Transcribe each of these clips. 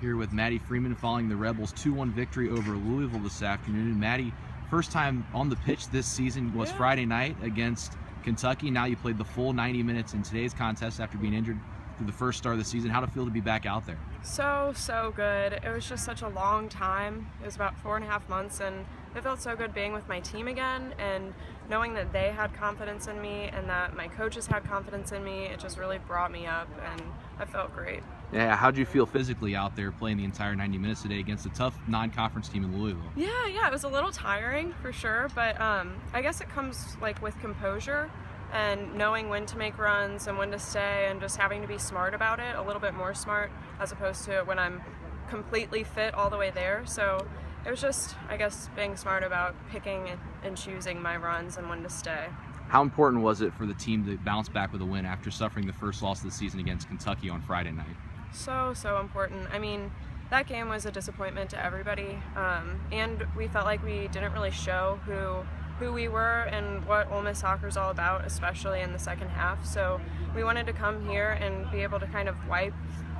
here with Maddie Friedmann following the Rebels 2-1 victory over Louisville this afternoon. Maddie, first time on the pitch this season was yeah. Friday night against Kentucky. Now you played the full 90 minutes in today's contest after being injured through the first start of the season. How to feel to be back out there? So, so good. It was just such a long time. It was about four and a half months, and it felt so good being with my team again and knowing that they had confidence in me and that my coaches had confidence in me. It just really brought me up, and I felt great. Yeah, how'd you feel physically out there playing the entire 90 minutes today against a tough non-conference team in Louisville? Yeah, yeah, it was a little tiring for sure, but um, I guess it comes like with composure and knowing when to make runs and when to stay and just having to be smart about it, a little bit more smart as opposed to when I'm completely fit all the way there. So it was just, I guess, being smart about picking and choosing my runs and when to stay. How important was it for the team to bounce back with a win after suffering the first loss of the season against Kentucky on Friday night? So, so important. I mean, that game was a disappointment to everybody, um, and we felt like we didn't really show who who we were and what Ole Miss soccer is all about, especially in the second half. So we wanted to come here and be able to kind of wipe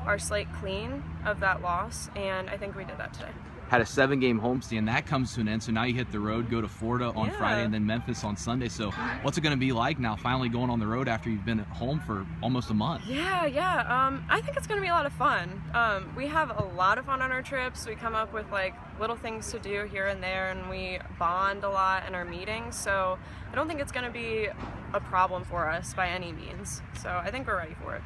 our slate clean of that loss, and I think we did that today had a seven game homestand. That comes to an end. So now you hit the road, go to Florida on yeah. Friday, and then Memphis on Sunday. So what's it going to be like now, finally going on the road after you've been at home for almost a month? Yeah, yeah. Um, I think it's going to be a lot of fun. Um, we have a lot of fun on our trips. We come up with like little things to do here and there, and we bond a lot in our meetings. So I don't think it's going to be a problem for us by any means. So I think we're ready for it.